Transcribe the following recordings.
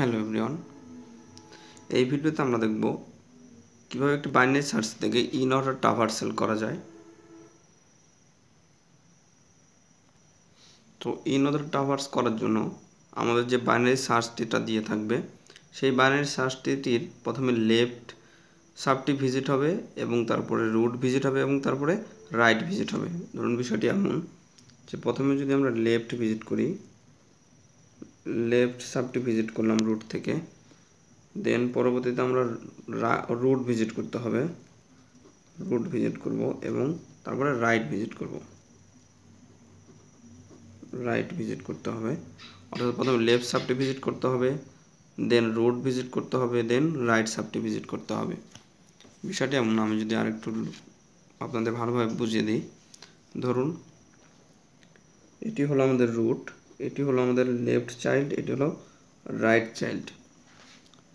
Hello everyone. এই ভিডিওতে আমরা দেখব কীভাবে একটি বাইনারি সার্চ থেকে ইন অর্ডার ট্রাভার্সেল করা যায়। তো ইন অর্ডার ট্রাভার্স করার জন্য আমাদের যে বাইনারি সার্চটিটা দিয়ে থাকবে, সেই বাইনারি সার্চটির প্রথমে লেফট সাবটি ভিজিট হবে এবং তারপরে রুট ভিজিট হবে এবং তারপরে রাইট ভিজিট হবে। ধরুন বিষয়টি এমন যে প্রথমে যদি আমরা লেফট ভিজিট করি লেফট সাবটি ভিজিট করলাম রুট থেকে। দেন পরবর্তীতে আমরা রুট ভিজিট করতে হবে। রুট ভিজিট করব এবং তারপরে রাইট ভিজিট করব। রাইট ভিজিট করতে হবে। অর্থাৎ প্রথমে লেফট সাবটি ভিজিট করতে হবে দেন রুট ভিজিট করতে হবে দেন রাইট সাবটি ভিজিট করতে হবে। বিষয়টি এমন, আমি যদি আরেকটু আপনাদের ভালোভাবে বুঝিয়ে দিই। ধরুন, এটি হলো আমাদের রুট এটি হলো আমাদের লেফট চাইল্ড এটি হলো রাইট চাইল্ড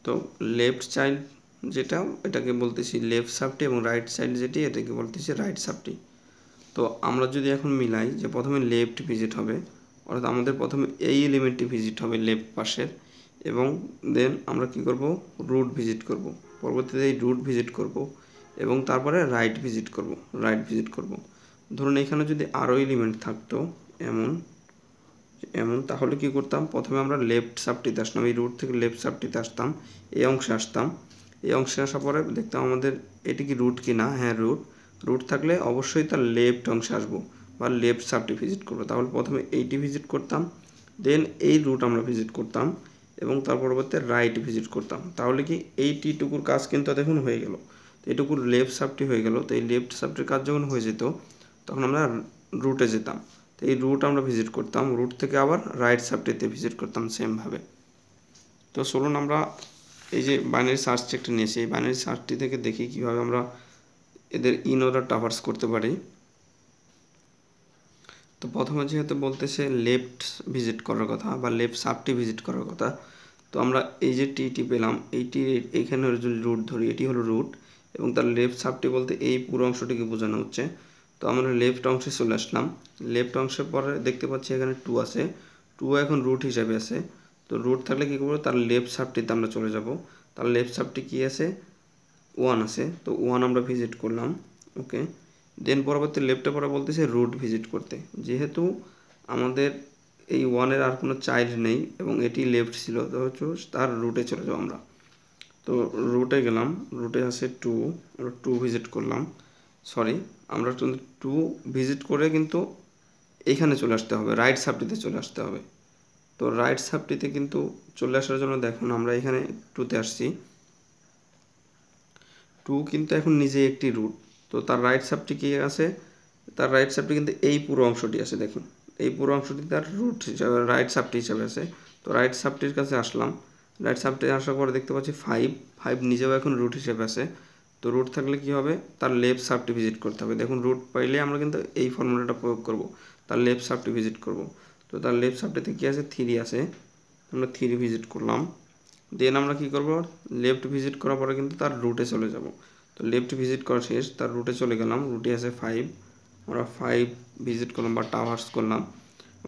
তো লেফট চাইল্ড যেটা, এটাকে বলতেছি লেফট সাবটি এবং রাইট চাইল্ড যেটি, এটাকে বলতেছি রাইট সাবটি তো আমরা যদি এখন মিলাই যে প্রথমে লেফট ভিজিট হবে, অর্থাৎ আমাদের প্রথমে এই এলিমেন্টটি ভিজিট হবে লেফট পাশের, এবং দেন আমরা কি করব? রুট ভিজিট করব। পরবর্তীতে এই রুট ভিজিট করব এবং তারপরে রাইট ভিজিট করব রাইট ভিজিট করব। ধরুন এখানে যদি আরও এলিমেন্ট থাকতো, এমন এমন, তাহলে কি করতাম? প্রথমে আমরা লেফট সাবটিতে আসতাম, এই রুট থেকে লেফট সাবটিতে আসতাম, এই অংশে আসতাম। এই অংশে আসার পরে দেখতাম আমাদের এটি কি রুট কি না হ্যাঁ রুট রুট থাকলে অবশ্যই তার লেফট অংশে আসব বা লেফট সাবটি ভিজিট করব। তাহলে প্রথমে এইটি ভিজিট করতাম দেন এই রুট আমরা ভিজিট করতাম এবং তার পরবর্তী রাইট ভিজিট করতাম। তাহলে কি এই টিটুকুর কাজ কিন্তু দেখুন হয়ে গেল। এটুকুর লেফট সাবটি হয়ে গেল। তো এই লেফট সাবটির কাজ যখন হয়ে যেত, তখন আমরা রুটে যেতাম। তো এই রুট আমরা ভিজিট করতাম। রুট থেকে আবার রাইট সাবটিতে ভিজিট করতাম সেমভাবে তো চলুন আমরা এই যে বাইনারি সার্চ চেকটা নিয়েছি। এই বাইনারি সার্চটি থেকে দেখি কীভাবে আমরা এদের ইন অর্ডার টাভার্স করতে পারি। তো প্রথমে যেহেতু বলতেছে লেফট ভিজিট করার কথা বা লেফট সাবটি ভিজিট করার কথা, তো আমরা এই যে টিটি পেলাম এইটি এইখানে যদি রুট ধরি, এটি হলো রুট এবং তার লেফট সাবটি বলতে এই পুরো অংশটিকে বোঝানো হচ্ছে। তো আমরা লেফট অংশে চলে আসলাম। লেফট অংশের পরে দেখতে পাচ্ছি এখানে টু আছে। টু এখন রুট হিসাবে আছে। তো রুট থাকলে কী করব? তার লেফট সাবটিতে আমরা চলে যাব। তার লেফট সাবটি কী আছে? ওয়ান আছে। তো ওয়ান আমরা ভিজিট করলাম। ওকে দেন পরবর্তী লেফটে পরে বলতেছে রুট ভিজিট করতে। যেহেতু আমাদের এই ওয়ানের আর কোনো চাইল্ড নেই এবং এটি লেফট ছিল, তো হচ্ছে তার রুটে চলে যাব আমরা। তো রুটে গেলাম। রুটে আছে টু আমরা টু ভিজিট করলাম। সরি আমরা টু ভিজিট করে কিন্তু এখানে চলে আসতে হবে রাইট সাবটিতে চলে আসতে হবে। তো রাইট সাবটিতে কিন্তু চলে আসার জন্য দেখুন আমরা এখানে টুতে আসছি। টু কিন্তু এখন নিজে একটি রুট তো তার রাইট সাবটি কি আছে? তার রাইট সাবটি কিন্তু এই পুরো অংশটি আছে, দেখুন। এই পুরো অংশটি তার রুট হিসাবে রাইট সাবটি হিসাবে আছে। তো রাইট সাবটির কাছে আসলাম। রাইট সাবটি আসার পরে দেখতে পাচ্ছি ফাইভ ফাইভ নিজেও এখন রুট হিসেবে আছে। তো রুট থাকলে কি হবে? তার লেফট সাবটি ভিজিট করতে হবে। দেখুন রুট পাইলে আমরা কিন্তু এই ফর্মুলাটা প্রয়োগ করব। তার লেফট সাবটি ভিজিট করব। তো তার লেফট সাবটিতে কী আছে? থ্রি আছে। আমরা থ্রি ভিজিট করলাম। দেন আমরা কি করব? লেফট ভিজিট করার পরে কিন্তু তার রুটে চলে যাব। তো লেফট ভিজিট করা শেষ। তার রুটে চলে গেলাম। রুটে আছে ফাইভ আমরা ফাইভ ভিজিট করলাম বা টাওয়ার্স করলাম।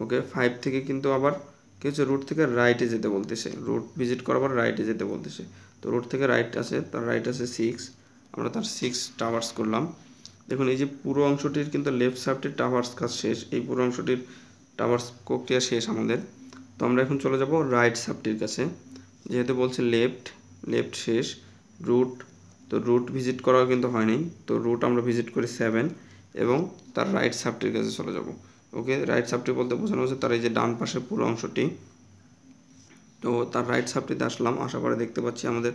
ওকে ফাইভ থেকে কিন্তু আবার কি হচ্ছে? রুট থেকে রাইটে যেতে বলতেছে। রুট ভিজিট করার পর রাইটে যেতে বলতেছে। তো রুট থেকে রাইট আছে। তার রাইট আছে সিক্স আমরা তার সিক্স টাওয়ার্স করলাম। দেখুন, এই যে পুরো অংশটির কিন্তু লেফট সাইডটির টাওয়ার্স কাজ শেষ। এই পুরো অংশটির টাওয়ার্স প্রক্রিয়া শেষ আমাদের। তো আমরা এখন চলে যাব রাইট সাবটির কাছে। যেহেতু বলছে লেফট লেফট শেষ রুট তো রুট ভিজিট করাও কিন্তু হয়নি। তো রুট আমরা ভিজিট করি সেভেন এবং তার রাইট সাবটির কাছে চলে যাব। ওকে রাইট সাবটি বলতে বোঝানো হচ্ছে তার এই যে ডান পাশে পুরো অংশটি। তো তার রাইট সাবটিতে আসলাম আসার পরে দেখতে পাচ্ছি আমাদের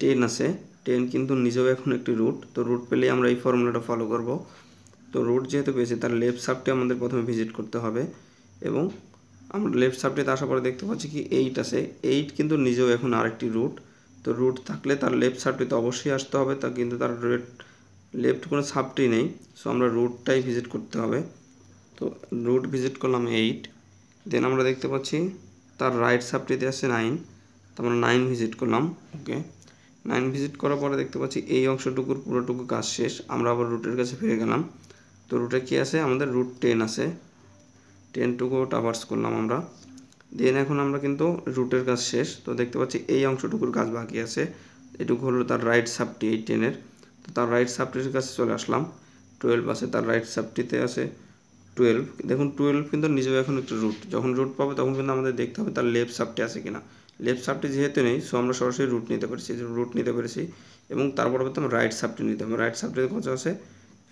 টেন আছে। টেন কিন্তু নিজেও এখন একটি রুট তো রুট পেলেই আমরা এই ফর্মুলাটা ফলো করব। তো রুট যেহেতু পেয়েছি, তার লেফট সাবটি আমাদের প্রথমে ভিজিট করতে হবে এবং আমরা লেফট সাবটিতে আসার পরে দেখতে পাচ্ছি কি এইট আছে। এইট কিন্তু নিজেও এখন আরেকটি রুট তো রুট থাকলে তার লেফট সাবটিতে অবশ্যই আসতে হবে, তা কিন্তু তার রেট লেফট কোনো সাবটি নেই। সো আমরা রুটটাই ভিজিট করতে হবে। তো রুট ভিজিট করলাম এইট দেন আমরা দেখতে পাচ্ছি তার রাইট সাবটিতে আছে নাইন তো আমরা নাইন ভিজিট করলাম ওকে নাইন ভিজিট করার পরে দেখতে পাচ্ছি এই অংশটুকুর পুরোটুকু কাজ শেষ। আমরা আবার রুটের কাছে ফিরে গেলাম। তো রুটে কী আছে? আমাদের রুট টেন আছে। টেনটুকু টাভার্স করলাম আমরা। দেন এখন আমরা কিন্তু রুটের কাজ শেষ। তো দেখতে পাচ্ছি এই অংশটুকুর কাজ বাকি আছে। এটুকু হলো তার রাইট সাবটি এই টেনের তো তার রাইট সাবটির কাছে চলে আসলাম। টুয়েলভ আছে, তার রাইট সাবটিতে আছে টুয়েলভ দেখুন টুয়েলভ কিন্তু নিজেও এখন একটু রুট যখন রুট পাবে, তখন কিন্তু আমাদের দেখতে হবে তার লেফট সাবটি আছে কিনা। লেফট সাবটি যেহেতু নেই সো আমরা সরাসরি রুট নিতে পারছি রুট নিতে পেরেছি, এবং তার পরবর্তী আমরা রাইট সাবটি নিতে হবে। রাইট সাবটিতে কত আছে?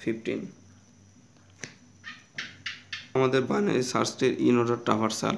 ফিফটিন আমাদের বানে সার্চটির ইন অর্ডার ট্রাভার্সাল